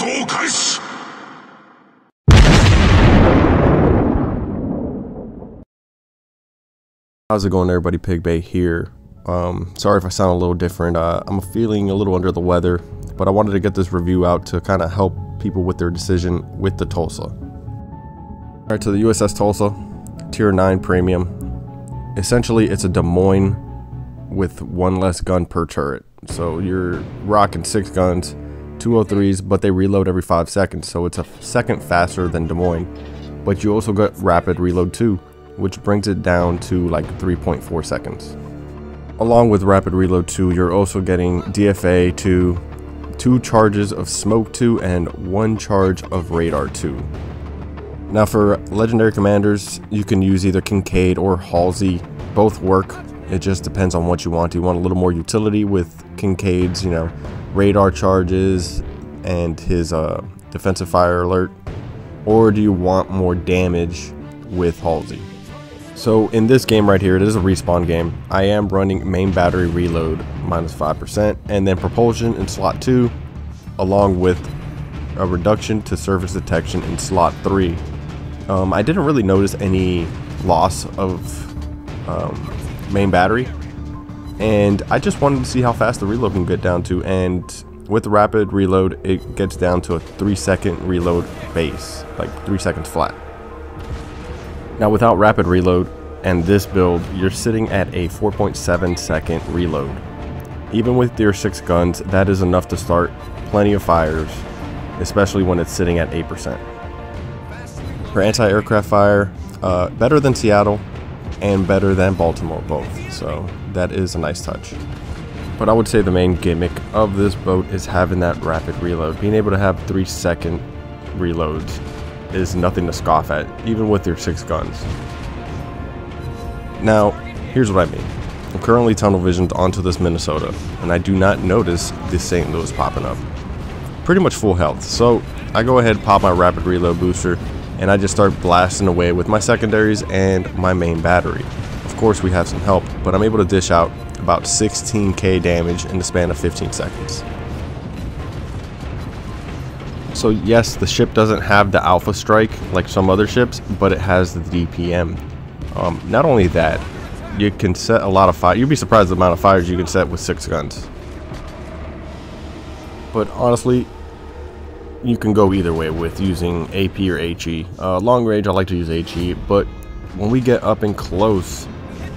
闘を開始 How's it going everybody, Pigbay here. Um, sorry if I sound a little different, uh, I'm feeling a little under the weather, but I wanted to get this review out to kind of help people with their decision with the Tulsa. Alright, to the USS Tulsa, Tier 9 Premium. Essentially, it's a Des Moines with one less gun per turret. So you're rocking six guns, 203s, but they reload every five seconds, so it's a second faster than Des Moines. But you also got rapid reload too, which brings it down to like 3.4 seconds. Along with rapid reload 2, you're also getting DFA 2, two charges of smoke 2, and one charge of radar 2. Now for legendary commanders, you can use either Kinkaid or Halsey. Both work. It just depends on what you want. You want a little more utility with Kinkaid's, you know, radar charges and his uh, defensive fire alert? Or do you want more damage with Halsey? So in this game right here, it is a respawn game. I am running main battery reload minus 5% and then propulsion in slot 2 along with a reduction to surface detection in slot 3 um, I didn't really notice any loss of um, main battery. And I just wanted to see how fast the reload can get down to. And with rapid reload, it gets down to a 3 second reload base, like 3 seconds flat. Now without rapid reload and this build, you're sitting at a 4.7 second reload. Even with your 6 guns, that is enough to start plenty of fires, especially when it's sitting at 8% for anti-aircraft fire, uh, better than Seattle and better than Baltimore both. So that is a nice touch. But I would say the main gimmick of this boat is having that rapid reload. Being able to have three second reloads is nothing to scoff at, even with your six guns. Now, here's what I mean. I'm currently tunnel visioned onto this Minnesota, and I do not notice this St. Louis popping up. Pretty much full health, so I go ahead and pop my rapid reload booster and I just start blasting away with my secondaries and my main battery. Of course we have some help, but I'm able to dish out about 16k damage in the span of 15 seconds. So yes, the ship doesn't have the Alpha Strike like some other ships, but it has the DPM. Um, not only that, you can set a lot of fire. You'd be surprised the amount of fires you can set with six guns. But honestly, you can go either way with using AP or HE. Uh, long range, I like to use HE, but when we get up and close,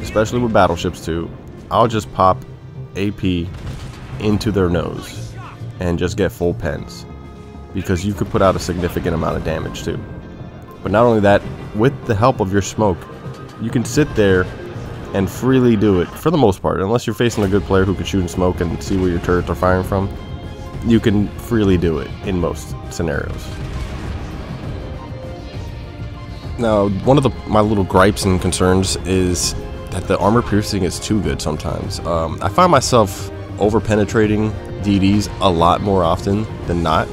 especially with battleships too, I'll just pop AP into their nose and just get full pens because you could put out a significant amount of damage too. But not only that, with the help of your smoke, you can sit there and freely do it for the most part, unless you're facing a good player who can shoot and smoke and see where your turrets are firing from you can freely do it in most scenarios. Now, one of the my little gripes and concerns is that the armor piercing is too good sometimes. Um, I find myself over penetrating DDs a lot more often than not.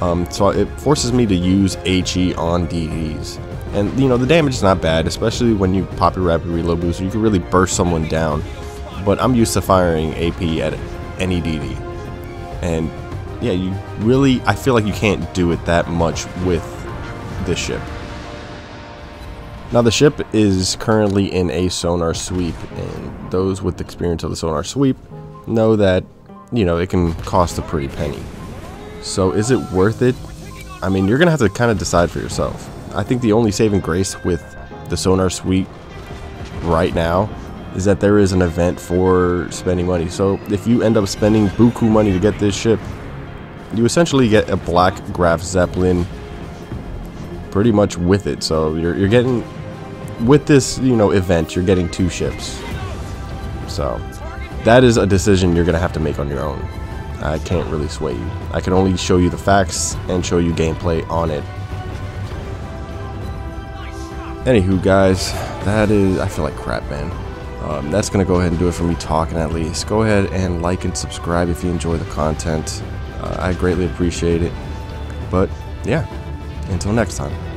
Um, so it forces me to use HE on DDs. And you know, the damage is not bad, especially when you pop your rapid reload booster. You can really burst someone down. But I'm used to firing AP at any DD and yeah, you really, I feel like you can't do it that much with this ship. Now the ship is currently in a sonar sweep, and those with experience of the sonar sweep know that, you know, it can cost a pretty penny. So is it worth it? I mean, you're going to have to kind of decide for yourself. I think the only saving grace with the sonar sweep right now is that there is an event for spending money. So if you end up spending buku money to get this ship, you essentially get a black Graf Zeppelin pretty much with it. So you're, you're getting, with this, you know, event, you're getting two ships. So that is a decision you're going to have to make on your own. I can't really sway you. I can only show you the facts and show you gameplay on it. Anywho, guys, that is, I feel like crap, man. Um, that's going to go ahead and do it for me talking at least. Go ahead and like and subscribe if you enjoy the content. Uh, I greatly appreciate it. But yeah, until next time.